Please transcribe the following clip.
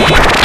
you